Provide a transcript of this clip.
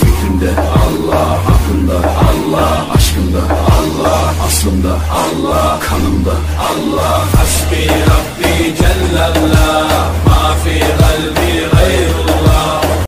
Fikrimde Allah Aklımda Allah Aşkımda Allah Aslımda Allah Kanımda Allah Hasbi